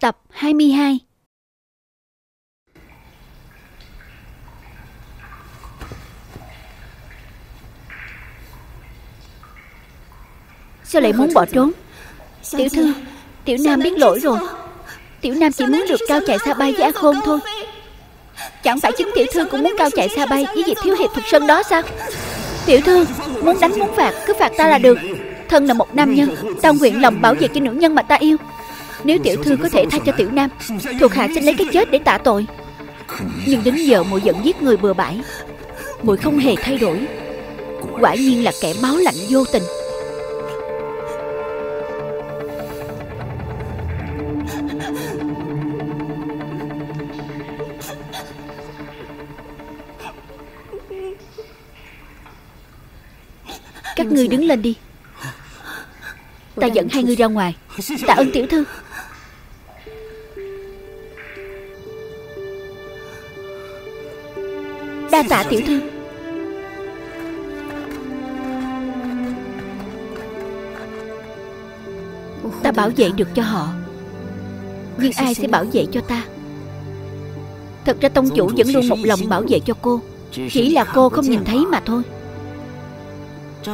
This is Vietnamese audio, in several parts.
Tập 22 Sao lại muốn bỏ trốn? Tiểu thư Tiểu Nam biết lỗi rồi. Tiểu Nam chỉ muốn được cao chạy xa bay với A Khôn thôi. Chẳng phải chính tiểu thư cũng muốn cao chạy xa bay Với việc thiếu hiệp thuộc sân đó sao? Tiểu thư Muốn đánh muốn phạt cứ phạt ta là được. Thân là một nam nhân Ta nguyện lòng bảo vệ cho nữ nhân mà ta yêu nếu tiểu thư có thể tha cho tiểu nam, Thuộc hạ xin lấy cái chết để tạ tội. Nhưng đến giờ muội vẫn giết người bừa bãi muội không hề thay đổi. Quả nhiên là kẻ máu lạnh vô tình. Các ngươi đứng lên đi. Ta dẫn hai người ra ngoài. Tạ ơn tiểu thư. Đa tạ tiểu thư. Ta bảo vệ được cho họ, Nhưng ai sẽ bảo vệ cho ta? Thật ra tông chủ vẫn luôn một lòng bảo vệ cho cô, Chỉ là cô không nhìn thấy mà thôi.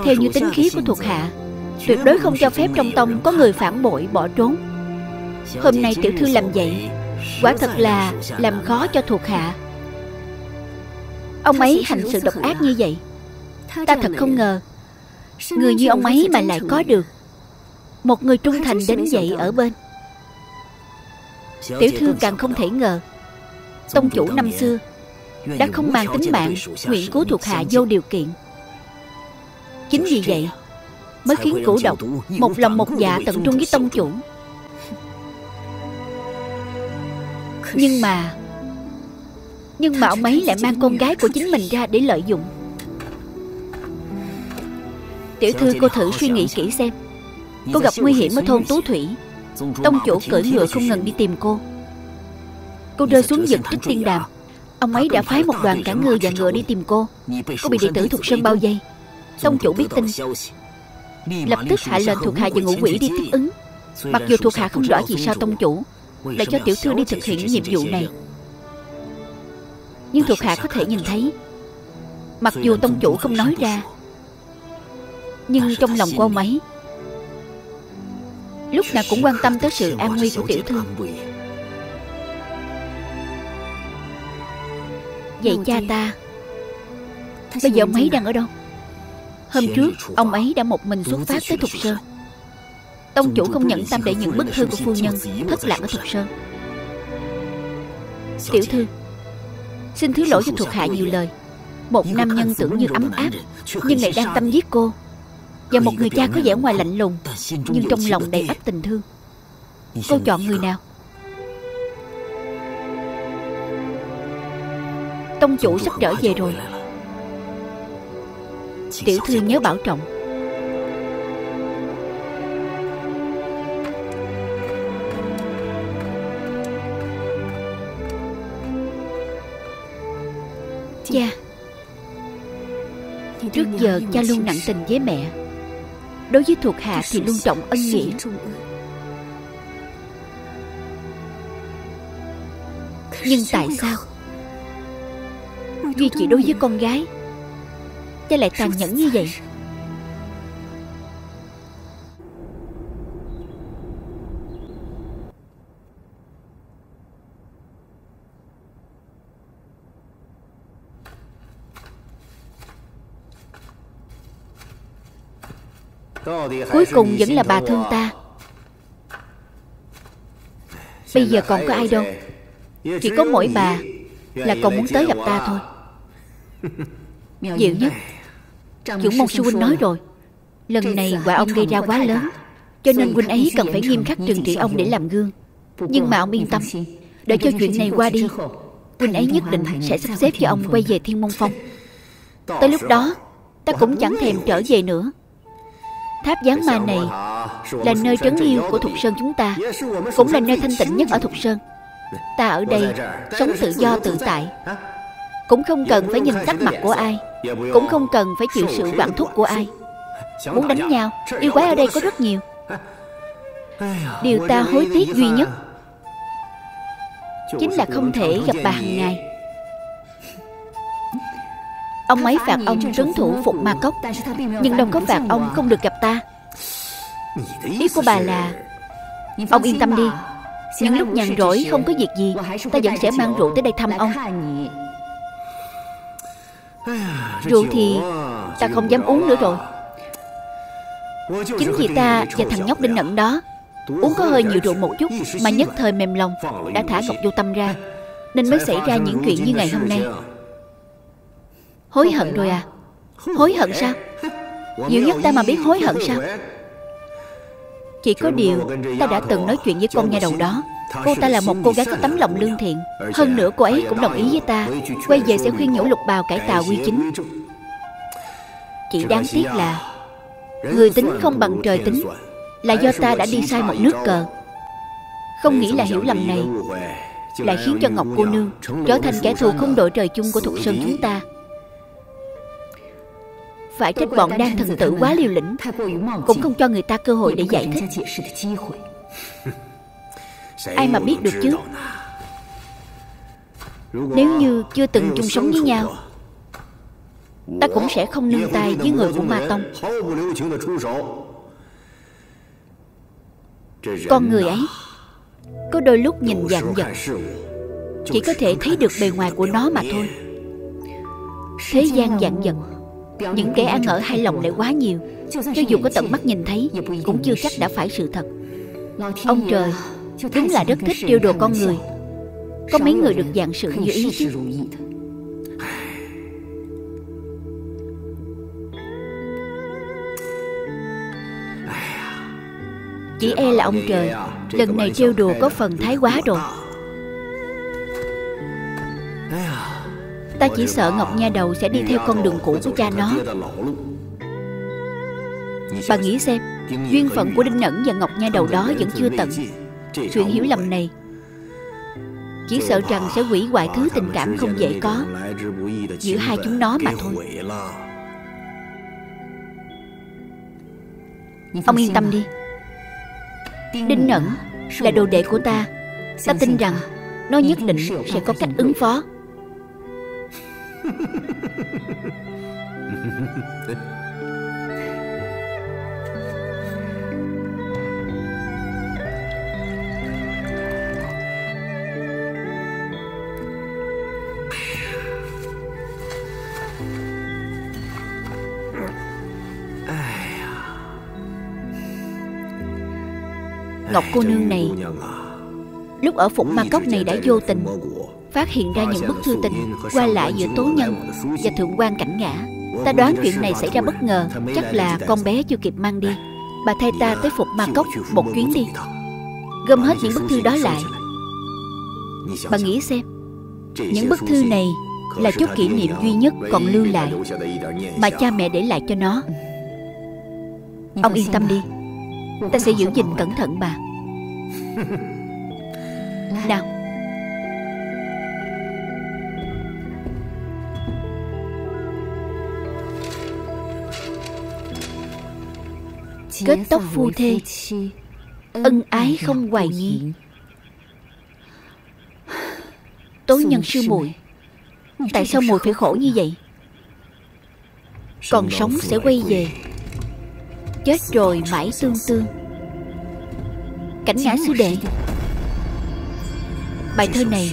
Theo như tính khí của thuộc hạ, Tuyệt đối không cho phép trong tông có người phản bội, bỏ trốn. Hôm nay tiểu thư làm vậy, Quả thật là làm khó cho thuộc hạ. Ông ấy hành sự độc ác như vậy. Ta thật không ngờ Người như ông ấy mà lại có được Một người trung thành đến vậy ở bên. Tiểu thư càng không thể ngờ. Tông chủ năm xưa Đã không mang tính mạng Nguyện cứu thuộc hạ vô điều kiện. Chính vì vậy Mới khiến cửu độc Một lòng một dạ tận trung với tông chủ. Nhưng mà nhưng mà ông ấy lại mang con gái của chính mình ra để lợi dụng. Tiểu thư, cô thử suy nghĩ kỹ xem. Cô gặp nguy hiểm ở thôn Tú Thủy. Tông chủ cưỡi ngựa không ngừng đi tìm cô. Cô rơi xuống vực trích tiên đàm. Ông ấy đã phái một đoàn cả người và ngựa đi tìm cô. Cô bị đệ tử thuộc sơn bao giây Tông chủ biết tin. Lập tức hạ lệnh thuộc hạ và ngũ quỷ đi tiếp ứng. Mặc dù thuộc hạ không rõ vì sao tông chủ, Lại cho tiểu thư đi thực hiện nhiệm vụ này. Nhưng thuộc hạ có thể nhìn thấy. Mặc dù tông chủ không nói ra, Nhưng trong lòng của ông ấy, Lúc nào cũng quan tâm tới sự an nguy của tiểu thư. Vậy cha ta, Bây giờ ông ấy đang ở đâu? Hôm trước, ông ấy đã một mình xuất phát tới Thục Sơn. Tông chủ không nhận tâm để những bức thư của phu nhân Thất lạc ở Thục Sơn. Tiểu thư Xin thứ lỗi cho thuộc hạ nhiều lời. Một nam nhân tưởng như ấm áp Nhưng lại đang tâm giết cô. Và một người cha có vẻ ngoài lạnh lùng Nhưng trong lòng đầy ắp tình thương. Cô chọn người nào? Tông chủ sắp trở về rồi. Tiểu thư nhớ bảo trọng Cha Trước giờ cha luôn nặng tình với mẹ. Đối với thuộc hạ thì luôn trọng ân nghĩa. Nhưng tại sao? Duy chỉ đối với con gái. Cha lại tàn nhẫn như vậy Cuối cùng vẫn là bà thương ta. Bây giờ còn có ai đâu. Chỉ có mỗi bà Là còn muốn tới gặp ta thôi. Diệu nhất. Trưởng môn sư huynh nói rồi. Lần này quả ông gây ra quá lớn Cho nên huynh ấy cần phải nghiêm khắc trừng trị ông để làm gương. Nhưng mà ông yên tâm. Đợi cho chuyện này qua đi. Huynh ấy nhất định sẽ sắp xếp cho ông quay về Thiên Môn Phong. Tới lúc đó Ta cũng chẳng thèm trở về nữa Tháp giáng ma này Là nơi trấn yêu của Thục Sơn chúng ta, Cũng là nơi thanh tịnh nhất ở Thục Sơn. Ta ở đây Sống tự do tự tại, Cũng không cần phải nhìn sắc mặt của ai, Cũng không cần phải chịu sự quản thúc của ai. Muốn đánh nhau, Yêu quái ở đây có rất nhiều. Điều ta hối tiếc duy nhất Chính là không thể gặp bà hàng ngày. Ông ấy phạt ông trấn thủ phục ma cốc Nhưng đâu có phạt ông không được gặp ta. Ý của bà là Ông yên tâm đi. Những lúc nhàn rỗi không có việc gì Ta vẫn sẽ mang rượu tới đây thăm ông. Rượu thì ta không dám uống nữa rồi. Chính vì ta và thằng nhóc đinh nẫn đó. Uống có hơi nhiều rượu một chút Mà nhất thời mềm lòng Đã thả Ngọc Vô Tâm ra. Nên mới xảy ra những chuyện như ngày hôm nay Hối hận rồi à? Hối hận sao? Nhiều nhất ta mà biết hối hận sao? Chỉ có điều Ta đã từng nói chuyện với con nhà đầu đó. Cô ta là một cô gái có tấm lòng lương thiện. Hơn nữa cô ấy cũng đồng ý với ta. Quay về sẽ khuyên nhủ lục bào cải tạo quy chính. Chỉ đáng tiếc là Người tính không bằng trời tính Là do ta đã đi sai một nước cờ. Không nghĩ là hiểu lầm này. Lại khiến cho Ngọc cô nương Trở thành kẻ thù không đội trời chung của Thục Sơn chúng ta Phải trách bọn đang thần tử quá liều lĩnh Cũng không cho người ta cơ hội để giải thích. Ai mà biết được chứ? Nếu như chưa từng chung sống với nhau Ta cũng sẽ không nương tay với người của Ma Tông. Con người ấy Có đôi lúc nhìn dạng vật Chỉ có thể thấy được bề ngoài của nó mà thôi. Thế gian dạng vật Những kẻ ăn ở hai lòng lại quá nhiều. Cho dù có tận mắt nhìn thấy Cũng chưa chắc đã phải sự thật. Ông trời Đúng là rất thích trêu đùa con người. Có mấy người được dạng sự như ý chứ? Chỉ e là ông trời Lần này trêu đùa có phần thái quá rồi Ta chỉ sợ Ngọc Nha Đầu sẽ đi theo con đường cũ của cha nó. Bà nghĩ xem, Duyên phận của Đinh Nẫn và Ngọc Nha Đầu đó vẫn chưa tận. Chuyện hiểu lầm này, Chỉ sợ rằng sẽ hủy hoại thứ tình cảm không dễ có Giữa hai chúng nó mà thôi. Ông yên tâm đi. Đinh Nẫn là đồ đệ của ta. Ta tin rằng Nó nhất định sẽ có cách ứng phó. Ngọc cô nương này Lúc ở Phụng Ma Cốc này đã vô tình Phát hiện ra những bức thư tình Qua lại giữa tố nhân Và thượng quan cảnh ngã. Ta đoán chuyện này xảy ra bất ngờ, Chắc là con bé chưa kịp mang đi. Bà thay ta tới Phục Ma Cốc một chuyến đi. Gom hết những bức thư đó lại. Bà nghĩ xem, Những bức thư này Là chút kỷ niệm duy nhất còn lưu lại Mà cha mẹ để lại cho nó. Ông yên tâm đi, Ta sẽ giữ gìn cẩn thận bà. Nào. Kết tóc phu thê. Ân ái không hoài nghi. Tối nhân sư muội Tại sao muội phải khổ như vậy? Còn sống sẽ quay về. Chết rồi mãi tương tương. Cảnh ngã sư đệ Bài thơ này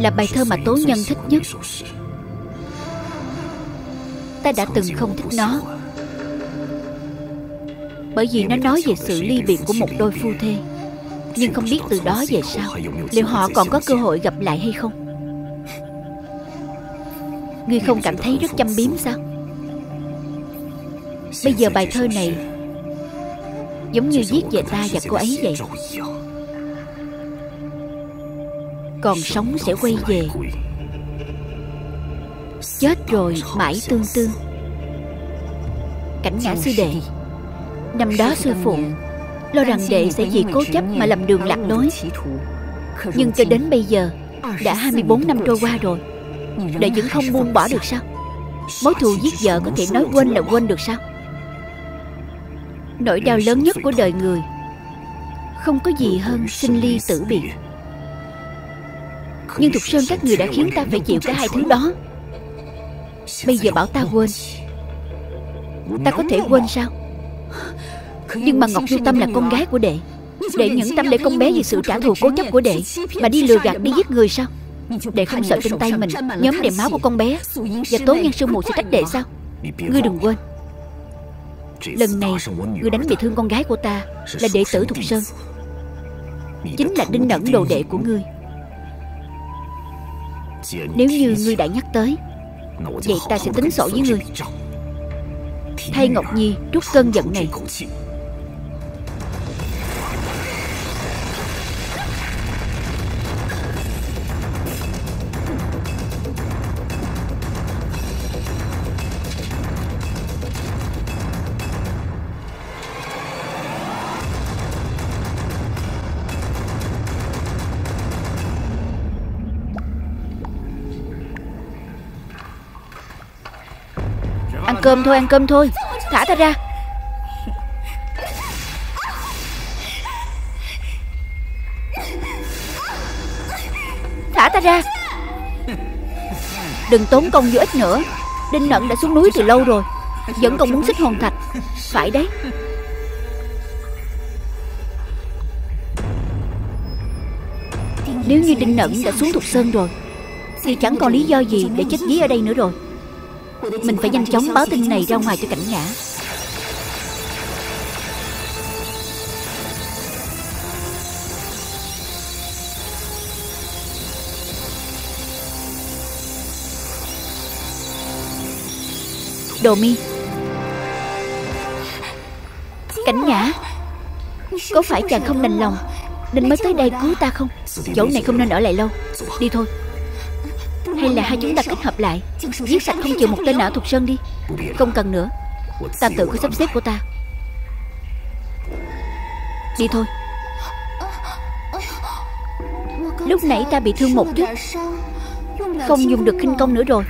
Là bài thơ mà tố nhân thích nhất. Ta đã từng không thích nó. Bởi vì nó nói về sự ly biệt của một đôi phu thê, Nhưng không biết từ đó về sau, Liệu họ còn có cơ hội gặp lại hay không? Ngươi không cảm thấy rất chăm biếm sao? Bây giờ bài thơ này Giống như viết về ta và cô ấy vậy. Còn sống sẽ quay về. Chết rồi mãi tương tư. Cảnh ngã sư đệ. Năm đó sư phụ Lo rằng đệ sẽ vì cố chấp mà làm đường lạc lối. Nhưng cho đến bây giờ, Đã 24 năm trôi qua rồi. Đệ vẫn không buông bỏ được sao? Mối thù giết vợ có thể nói quên là quên được sao? Nỗi đau lớn nhất của đời người. Không có gì hơn sinh ly tử biệt. Nhưng Thục Sơn các người đã khiến ta phải chịu cả hai thứ đó. Bây giờ bảo ta quên. Ta có thể quên sao? Nhưng mà Ngọc Du Tâm là con gái của đệ. Đệ nhẫn tâm để con bé vì sự trả thù cố chấp của đệ, Mà đi lừa gạt, đi giết người sao? Đệ không sợ trên tay mình, Nhóm đầy máu của con bé. Và tối nhân sương mù sẽ trách đệ sao? Ngươi đừng quên. Lần này, Ngươi đánh bị thương con gái của ta Là đệ tử Thục Sơn. Chính là đinh nẫn đồ đệ của ngươi. Nếu như ngươi đã nhắc tới Vậy ta sẽ tính sổ với ngươi. Thay Ngọc Nhi trút cơn giận này cơm thôi, ăn cơm thôi. Thả ta ra. Thả ta ra. Đừng tốn công vô ích nữa. Đinh Nận đã xuống núi từ lâu rồi. Vẫn còn muốn xích hồn thạch. Phải đấy. Nếu như Đinh Nận đã xuống Thục Sơn rồi, Thì chẳng còn lý do gì để chết dí ở đây nữa rồi. Mình phải nhanh chóng báo tin này ra ngoài cho cảnh ngã. Đồ mi. Cảnh ngã. Có phải chàng không đành lòng Nên mới tới đây cứu ta không? Chỗ này không nên ở lại lâu. Đi thôi. Hay là hai chúng ta kết hợp lại? Giết sạch không chịu một tên nào thuộc sơn đi. Không cần nữa. Ta tự có sắp xếp của ta. Đi thôi. Lúc nãy ta bị thương một chút. Không dùng được khinh công nữa rồi.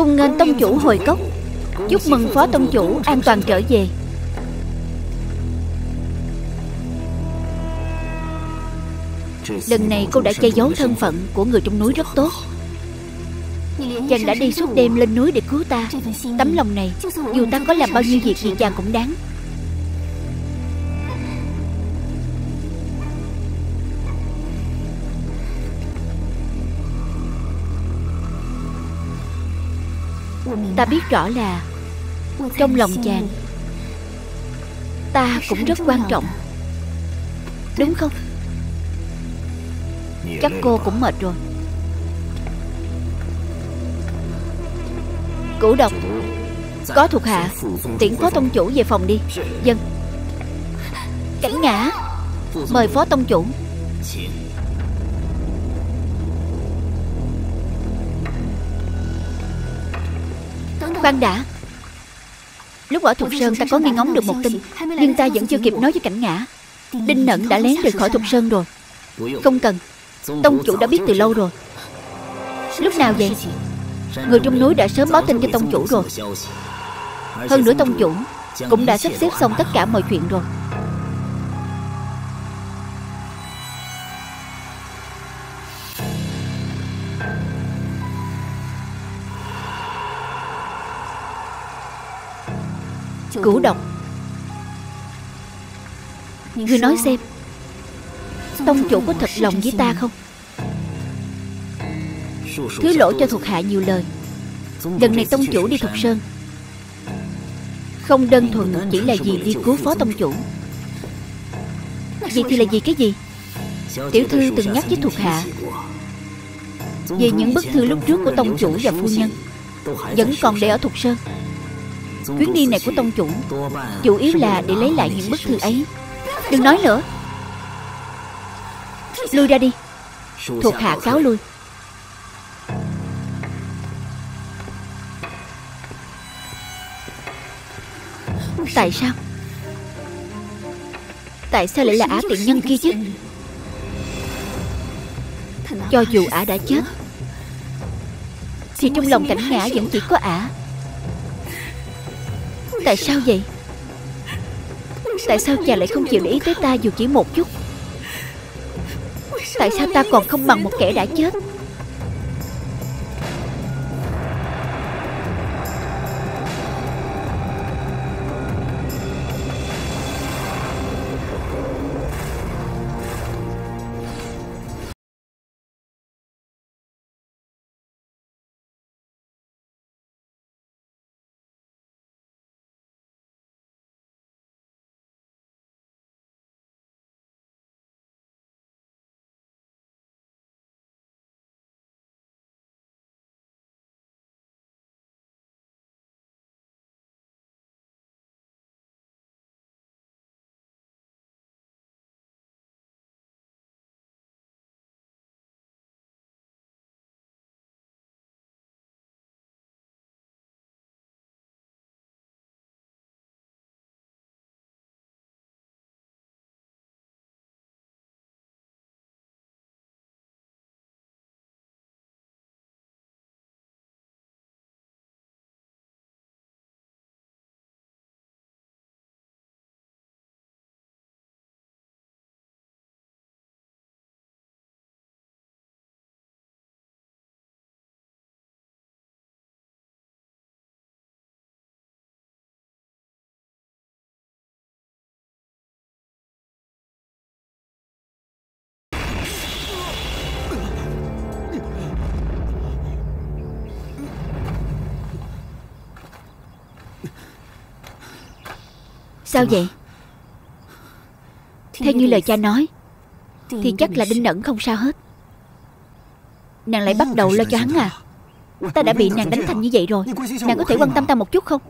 Cung nghênh tông chủ hồi cốc. Chúc mừng phó tông chủ an toàn trở về. Lần này cô đã che giấu thân phận của người trong núi rất tốt. Chàng đã đi suốt đêm lên núi để cứu ta. Tấm lòng này, Dù ta có làm bao nhiêu việc thì chàng cũng đáng. Ta biết rõ là Trong lòng chàng Ta cũng rất quan trọng. Đúng không? Chắc cô cũng mệt rồi. Cửu độc. Có thuộc hạ. Tiễn phó tông chủ về phòng đi. Dân. Cảnh ngã. Mời phó tông chủ Khoan đã. Lúc ở Thục Sơn ta có nghe ngóng được một tin, Nhưng ta vẫn chưa kịp nói với cảnh ngã. Đinh Nẫn đã lén rời khỏi Thục Sơn rồi. Không cần, Tông chủ đã biết từ lâu rồi. Lúc nào vậy? Người trong núi đã sớm báo tin cho tông chủ rồi. Hơn nữa tông chủ Cũng đã sắp xếp xong tất cả mọi chuyện rồi. Cửu độc Người nói xem Tông chủ có thật lòng với ta không? Thứ lỗi cho thuộc hạ nhiều lời. Lần này tông chủ đi Thục Sơn. Không đơn thuần chỉ là vì đi cứu phó tông chủ. Vậy thì là vì cái gì? Tiểu thư từng nhắc với thuộc hạ Về những bức thư lúc trước của tông chủ và phu nhân Vẫn còn để ở Thục Sơn Chuyến đi này của tông chủ Chủ yếu là để lấy lại những bức thư ấy. Đừng nói nữa. Lui ra đi. Thuộc hạ cáo lui. Tại sao? Tại sao lại là ả tiện nhân kia chứ? Cho dù ả đã chết, Thì trong lòng cảnh ngã vẫn chỉ có ả. Tại sao vậy? Tại sao chàng lại không chịu để ý tới ta dù chỉ một chút? Tại sao ta còn không bằng một kẻ đã chết? Sao vậy? Theo như lời cha nói Thì chắc là Đinh Nẫn không sao hết. Nàng lại bắt đầu lo cho hắn à? Ta đã bị nàng đánh thành như vậy rồi. Nàng có thể quan tâm ta một chút không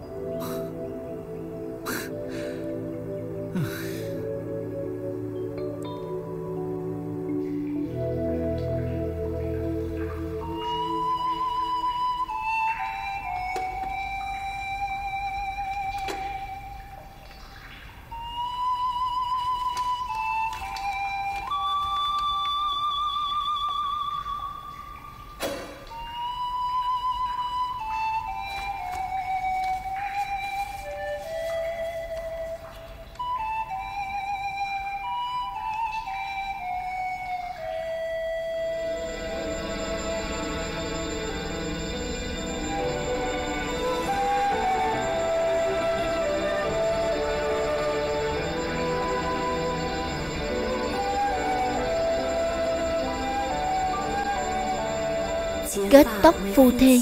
Kết tóc phu thê.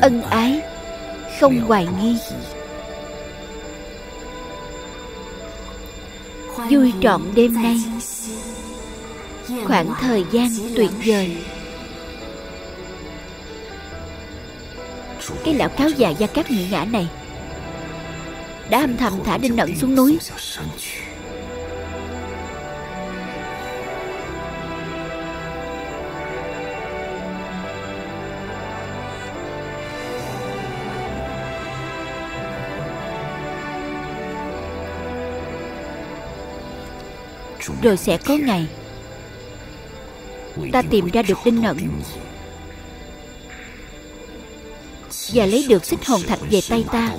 Ân ái, Không hoài nghi. Vui trọn đêm nay. Khoảng thời gian tuyệt vời. Cái lão cáo già da cát nhị ngã này Đã âm thầm thả đinh nận xuống núi. Rồi sẽ có ngày Ta tìm ra được đinh nận Và lấy được xích hồn thạch về tay ta.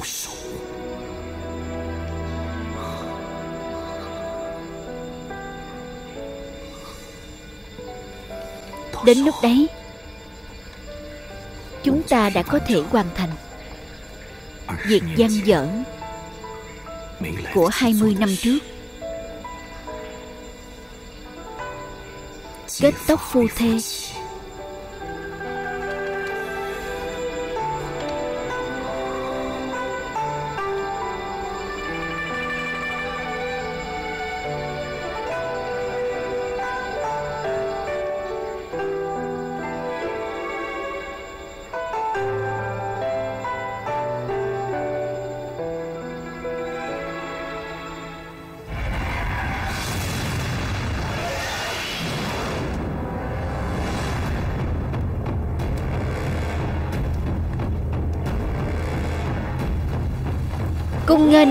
Đến lúc đấy, Chúng ta đã có thể hoàn thành Việc gian dở Của 20 năm trước. Kết tóc phu thê.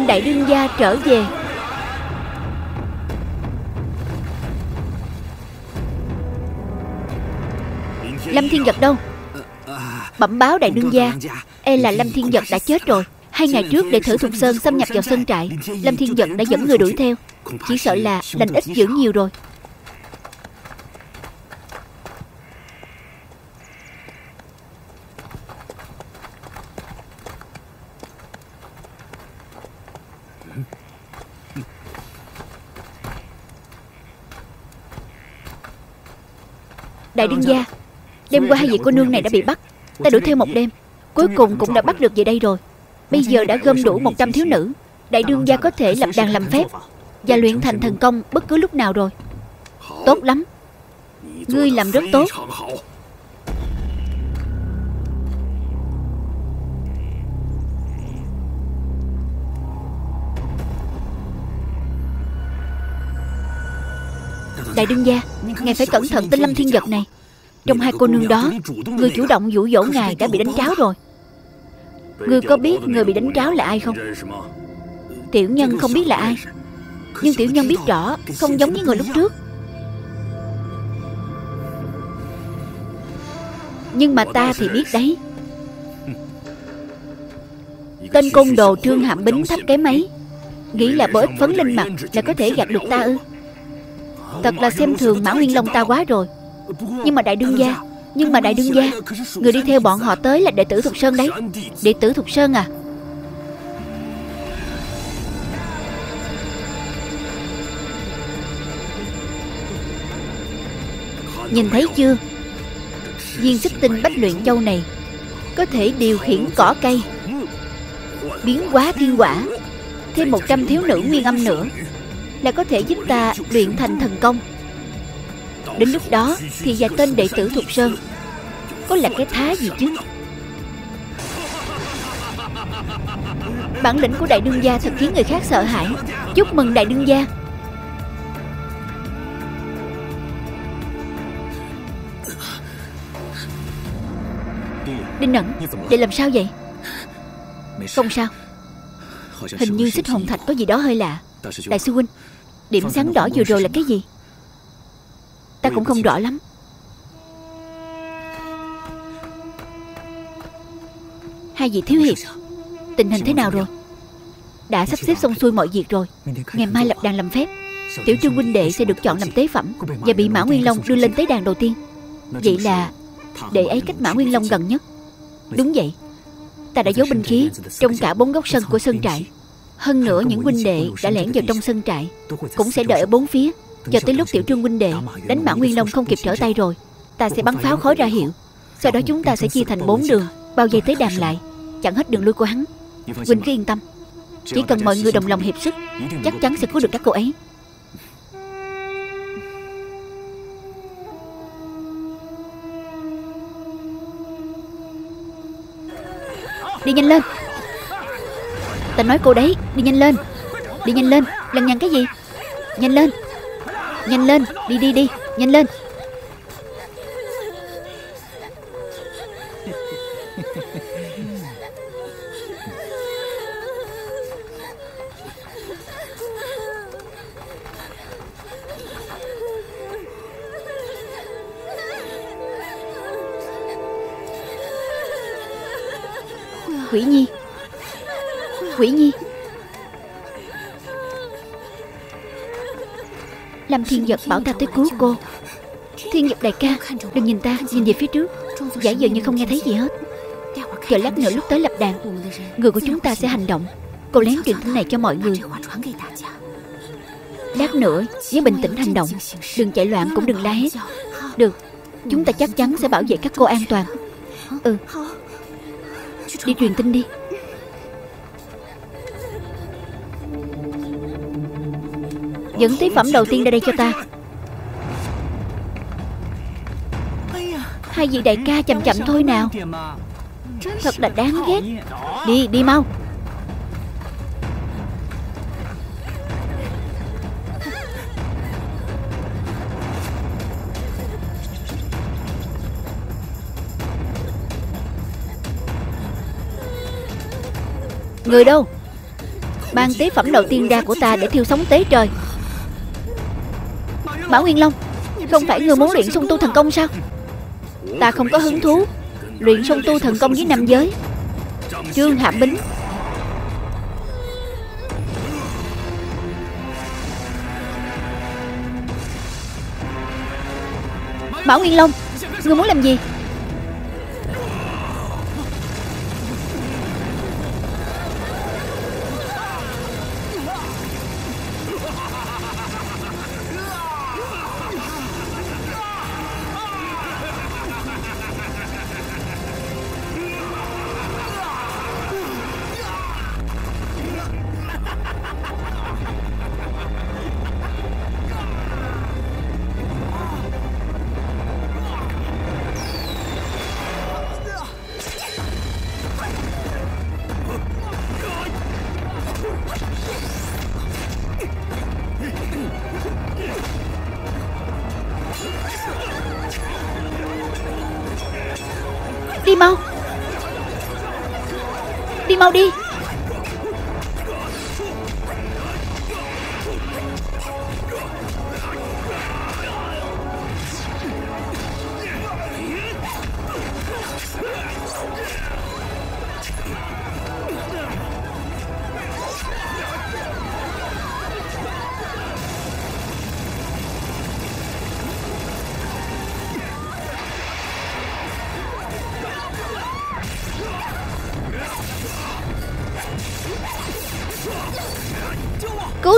Đại đương gia trở về. Lâm thiên giật đâu? Bẩm báo đại đương gia. E là Lâm Thiên Giật đã chết rồi. Hai ngày trước đệ thử Thục Sơn xâm nhập vào sân trại, Lâm Thiên Giật đã dẫn người đuổi theo. Chỉ sợ là lành ít dữ nhiều rồi. Đại đương gia, Đêm qua hai vị cô nương này đã bị bắt, Ta đuổi theo một đêm, Cuối cùng cũng đã bắt được về đây rồi. Bây giờ đã gom đủ 100 thiếu nữ, Đại đương gia có thể lập đàn làm phép Và luyện thành thần công bất cứ lúc nào rồi. Tốt lắm. Ngươi làm rất tốt. Đại đương gia, Ngài phải cẩn thận tên Lâm Thiên vật này. Trong hai cô nương đó, Người chủ động dụ dỗ ngài đã bị đánh tráo rồi. Người có biết người bị đánh tráo là ai không? Tiểu nhân không biết là ai. Nhưng tiểu nhân biết rõ, Không giống với người lúc trước. Nhưng mà ta thì biết đấy. Tên côn đồ trương hạm bính thấp cái mấy Nghĩ là bổ ích phấn lên mặt Là có thể gạt được ta ư? Thật là xem thường Mã Nguyên Long ta quá rồi. Nhưng mà đại đương gia, Nhưng mà đại đương gia, Người đi theo bọn họ tới là đệ tử Thục Sơn đấy. Đệ tử Thục Sơn à? Nhìn thấy chưa? Viên xích tinh bách luyện châu này Có thể điều khiển cỏ cây, Biến hóa thiên quả, Thêm 100 thiếu nữ nguyên âm nữa là có thể giúp ta luyện thành thần công. Đến lúc đó Thì và tên đệ tử Thục Sơn Có là cái thá gì chứ? Bản lĩnh của đại đương gia thật khiến người khác sợ hãi. Chúc mừng đại đương gia. Đinh Nẫn, Để làm sao vậy? Không sao. Hình như xích hồng thạch có gì đó hơi lạ. Đại sư huynh Điểm sáng đỏ vừa rồi là cái gì? Ta cũng không rõ lắm. Hai vị thiếu hiệp Tình hình thế nào rồi? Đã sắp xếp xong xuôi mọi việc rồi. Ngày mai lập đàn làm phép. Tiểu trương huynh đệ sẽ được chọn làm tế phẩm Và bị Mã Nguyên Long đưa lên tế đàn đầu tiên. Vậy là Đệ ấy cách Mã Nguyên Long gần nhất. Đúng vậy. Ta đã giấu binh khí Trong cả bốn góc sân của sân trại hơn nữa những huynh đệ đã lẻn vào trong sân trại Cũng sẽ đợi ở bốn phía. Cho tới lúc tiểu trương huynh đệ Đánh mã Nguyên Long không kịp trở tay rồi Ta sẽ bắn pháo khói ra hiệu. Sau đó chúng ta sẽ chia thành bốn đường Bao dây tới đàm lại Chặn hết đường lui của hắn. Huynh cứ yên tâm. Chỉ cần mọi người đồng lòng hiệp sức Chắc chắn sẽ cứu được các cô ấy. Đi nhanh lên Ta nói cô đấy, Đi nhanh lên. Đi nhanh lên. Lằng nhằng cái gì? Nhanh lên. Nhanh lên. Đi đi đi. Nhanh lên. Quỷ Nhi. Quỷ Nhi. Lâm Thiên Giật bảo ta tới cứu cô. Thiên Giật đại ca Đừng nhìn ta, nhìn về phía trước. Giả vờ như không nghe thấy gì hết. Chờ lát nữa lúc tới lập đàn Người của chúng ta sẽ hành động. Cô lén truyền tin này cho mọi người. Lát nữa Nhớ bình tĩnh hành động Đừng chạy loạn cũng đừng la hết Được Chúng ta chắc chắn sẽ bảo vệ các cô an toàn. Ừ. Đi truyền tin đi. Dẫn tí phẩm đầu tiên ra đây cho ta. Hai vị đại ca chậm chậm thôi nào. Thật là đáng ghét. Đi, đi mau. Người đâu? Mang tế phẩm đầu tiên ra của ta để thiêu sống tế trời. Bảo Nguyên Long, Không phải người muốn luyện sung tu thần công sao? Ta không có hứng thú Luyện song tu thần công với nam giới. Trương Hạm Bính. Bảo Nguyên Long Ngươi muốn làm gì?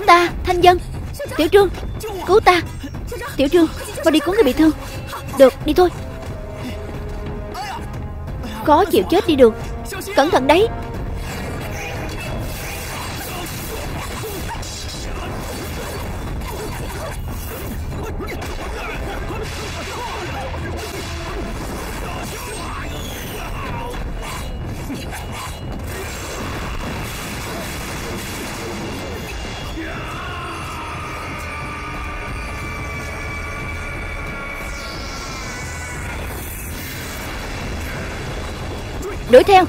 Ta, Thanh dân. Tiểu Trương, Cứu ta. Tiểu Trương Mau đi cứu người bị thương. Được, đi thôi. Có chịu chết đi được. Cẩn thận đấy. Đuổi theo.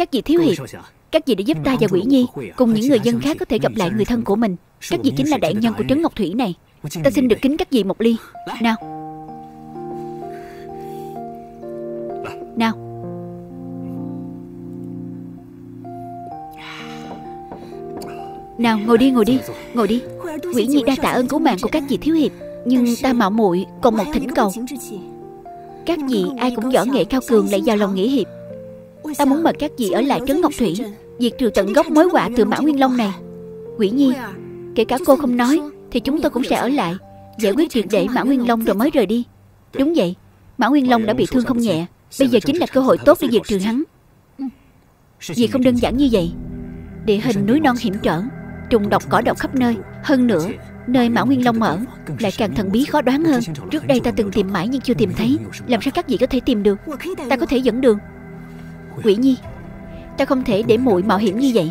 Các vị thiếu hiệp Các vị đã giúp ta và Quỷ Nhi Cùng những người dân khác có thể gặp lại người thân của mình. Các vị chính là đại nhân của Trấn Ngọc Thủy này. Ta xin được kính các vị một ly. Nào. Nào. Nào ngồi đi ngồi đi Ngồi đi. Quỷ Nhi đa tạ ơn cứu mạng của các vị thiếu hiệp Nhưng ta mạo muội còn một thỉnh cầu. Các vị ai cũng võ nghệ cao cường lại vào lòng nghĩa hiệp Ta muốn mời các vị ở lại Trấn Ngọc Thủy Diệt trừ tận gốc mối họa từ Mã Nguyên Long này Quỷ Nhi Kể cả cô không nói Thì chúng tôi cũng sẽ ở lại Giải quyết triệt để Mã Nguyên Long rồi mới rời đi Đúng vậy Mã Nguyên Long đã bị thương không nhẹ Bây giờ chính là cơ hội tốt để diệt trừ hắn Vì không đơn giản như vậy Địa hình núi non hiểm trở Trùng độc cỏ độc khắp nơi Hơn nữa Nơi Mã Nguyên Long ở Lại càng thần bí khó đoán hơn Trước đây ta từng tìm mãi nhưng chưa tìm thấy Làm sao các vị có thể tìm được Ta có thể dẫn đường Quỷ Nhi, Ta không thể để muội mạo hiểm như vậy.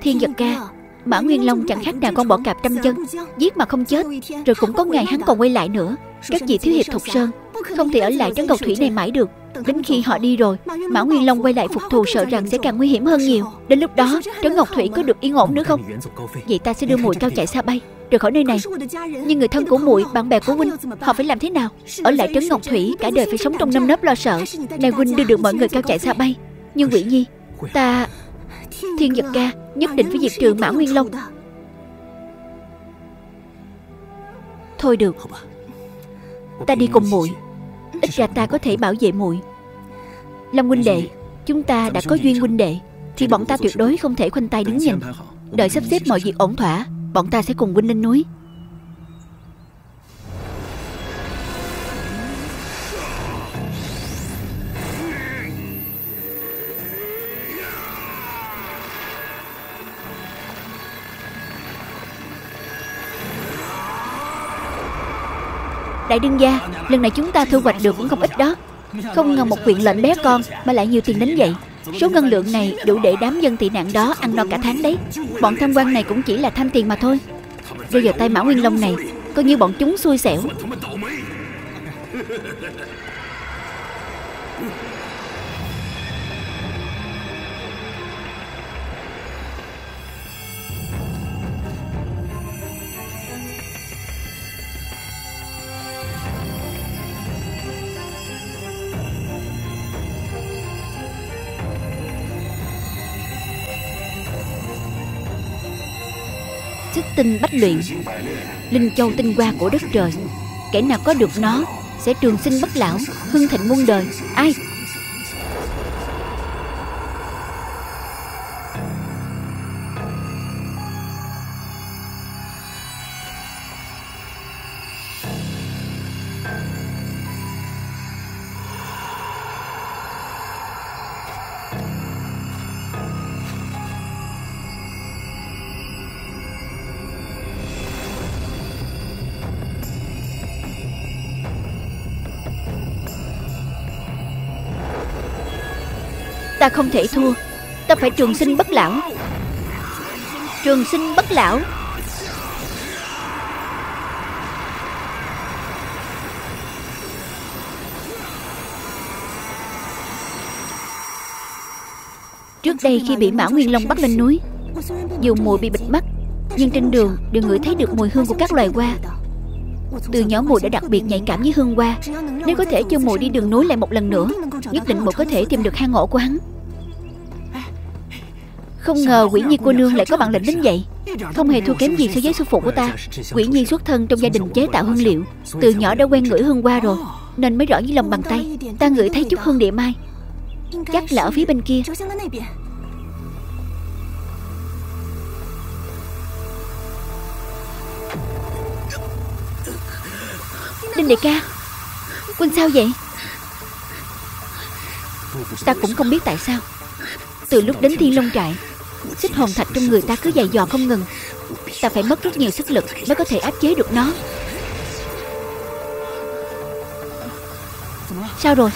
Thiên giật ca, Mã Nguyên Long chẳng khác nào con bọ cạp trăm chân, Giết mà không chết, Rồi cũng có ngày hắn còn quay lại nữa. Các vị thiếu hiệp Thục Sơn, Không thể ở lại trấn cầu thủy này mãi được. Đến khi họ đi rồi, Mã Nguyên Long quay lại phục thù sợ rằng sẽ càng nguy hiểm hơn nhiều. Đến lúc đó, Trấn Ngọc Thủy có được yên ổn nữa không? Vậy ta sẽ đưa muội cao chạy xa bay, Rời khỏi nơi này. Nhưng người thân của muội, bạn bè của huynh, Họ phải làm thế nào? Ở lại Trấn Ngọc Thủy, Cả đời phải sống trong năm nấp lo sợ. Này huynh đưa được mọi người cao chạy xa bay. Nhưng Quỷ Nhi, Ta Thiên vật Ca Nhất định phải diệt trừ Mã Nguyên Long. Thôi được. Ta đi cùng muội. Ít ra ta có thể bảo vệ muội. Lâm huynh đệ, Chúng ta đã có duyên huynh đệ, Thì bọn ta tuyệt đối không thể khoanh tay đứng nhìn. Đợi sắp xếp mọi việc ổn thỏa, Bọn ta sẽ cùng huynh lên núi. Đại đương gia. Lần này chúng ta thu hoạch được cũng không ít đó. Không ngờ một huyện lệnh bé con Mà lại nhiều tiền đến vậy. Số ngân lượng này đủ để đám dân tị nạn đó ăn no cả tháng đấy. Bọn tham quan này cũng chỉ là tham tiền mà thôi. Rơi vào tay Mã Nguyên Long này, Coi như bọn chúng xui xẻo. Sức tinh bách luyện. Linh châu tinh hoa của đất trời, Kẻ nào có được nó Sẽ trường sinh bất lão, Hưng thịnh muôn đời. Ai? Ta không thể thua. Ta phải trường sinh bất lão. Trường sinh bất lão. Trước đây khi bị Mã Nguyên Long bắt lên núi, Dù mùi bị bịt mắt, Nhưng trên đường đều ngửi thấy được mùi hương của các loài hoa. Từ nhỏ mùi đã đặc biệt nhạy cảm với hương hoa. Nếu có thể cho mùi đi đường núi lại một lần nữa, Nhất định mùi có thể tìm được hang ổ của hắn. Không ngờ quỷ nhi cô nương lại có bản lĩnh đến vậy. Không hề thua kém gì so với sư phụ của ta. Quỷ nhi xuất thân trong gia đình chế tạo hương liệu, Từ nhỏ đã quen ngửi hương hoa rồi, Nên mới rõ với lòng bàn tay, Ta ngửi thấy chút hương địa mai. Chắc là ở phía bên kia. Đinh đại ca, Quân sao vậy? Ta cũng không biết tại sao. Từ lúc đến thiên long trại Xích hồn thạch trong người ta cứ dày dò không ngừng. Ta phải mất rất nhiều sức lực Mới có thể áp chế được nó. Sao rồi?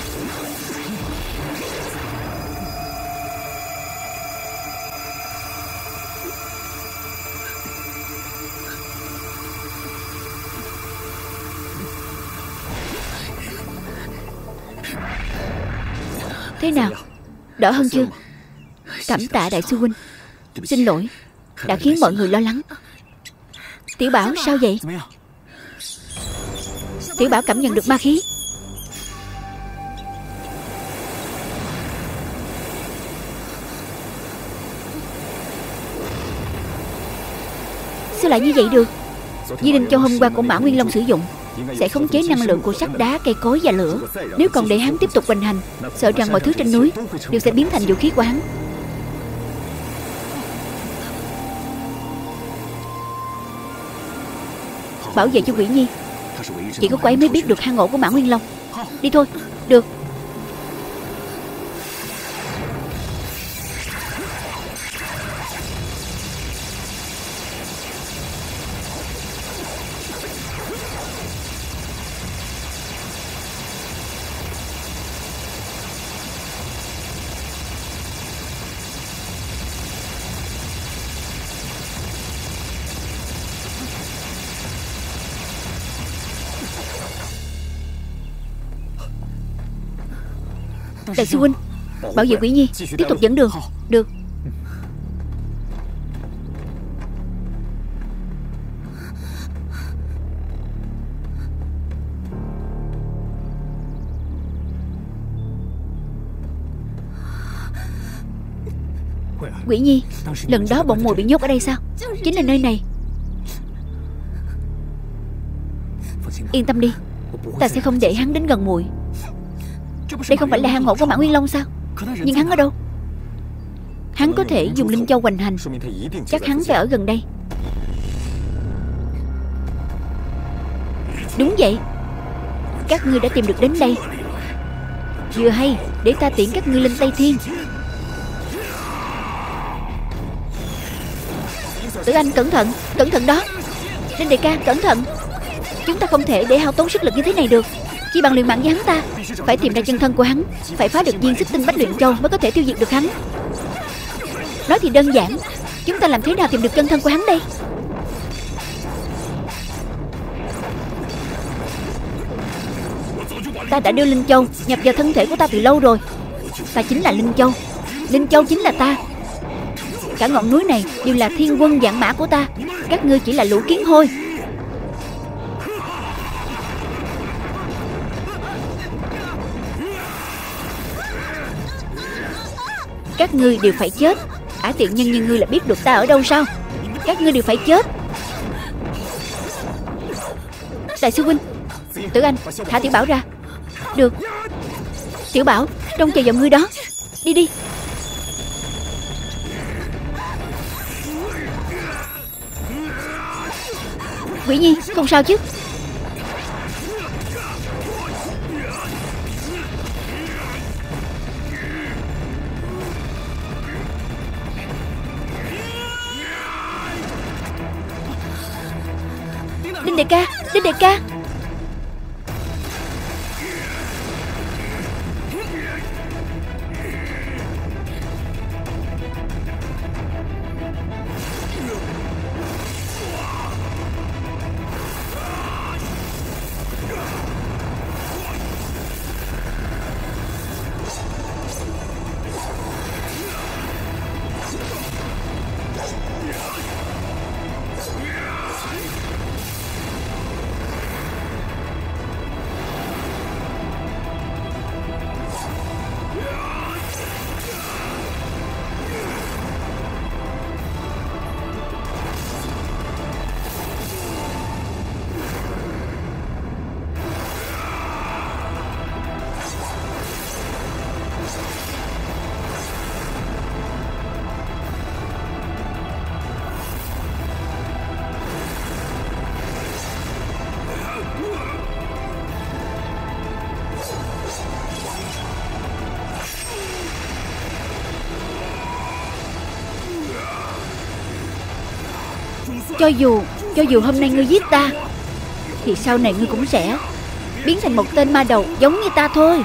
Thế nào? Đỡ hơn chưa? Cảm tạ đại sư huynh. Xin lỗi. Đã khiến mọi người lo lắng. Tiểu Bảo sao vậy? Tiểu Bảo cảm nhận được ma khí. Sao lại như vậy được? Di Linh Châu hôm qua của Mã Nguyên Long sử dụng. Sẽ khống chế năng lượng của sắt đá, cây cối và lửa. Nếu còn để hắn tiếp tục hoành hành Sợ rằng mọi thứ trên núi Đều sẽ biến thành vũ khí của hắn Bảo vệ cho quỷ nhi. Chỉ có cô ấy mới biết được hang ổ của Mã Nguyên Long. Đi thôi. Được. Đại sư huynh, Bảo vệ quỷ nhi, Tiếp tục dẫn đường. Được. Quỷ nhi, Lần đó bọn mùi bị nhốt ở đây sao? Chính là nơi này. Yên tâm đi, Ta sẽ không để hắn đến gần muội đây không phải là hang ổ của Mã Nguyên Long sao? Nhưng hắn ở đâu? Hắn Hắn có thể dùng Linh Châu hoành hành. Chắc hắn phải ở gần đây. Đúng vậy. Các ngươi đã tìm được đến đây. Vừa hay, Để ta tiễn các ngươi lên Tây Thiên. Tử Anh, cẩn thận Cẩn thận đó. Linh đại ca, cẩn thận. Chúng ta không thể để hao tốn sức lực như thế này được. Chỉ bằng liều mạng với hắn ta. Phải tìm ra chân thân của hắn. Phải phá được viên xích tinh bách luyện châu Mới có thể tiêu diệt được hắn. Nói thì đơn giản, Chúng ta làm thế nào tìm được chân thân của hắn đây? Ta đã đưa Linh Châu nhập vào thân thể của ta từ lâu rồi. Ta chính là Linh Châu. Linh Châu chính là ta. Cả ngọn núi này đều là thiên quân dạng mã của ta. Các ngươi chỉ là lũ kiến hôi. Các ngươi đều phải chết. Ả tiện nhân như ngươi là biết được ta ở đâu sao? Các ngươi đều phải chết. Đại sư huynh, Tử Anh, Thả Tiểu Bảo ra. Được. Tiểu Bảo, Trông chờ dòng ngươi đó. Đi đi. Quỷ Nhi, không sao chứ? Đại ca. Cho dù Cho dù hôm nay ngươi giết ta, Thì sau này ngươi cũng sẽ Biến thành một tên ma đầu giống như ta thôi.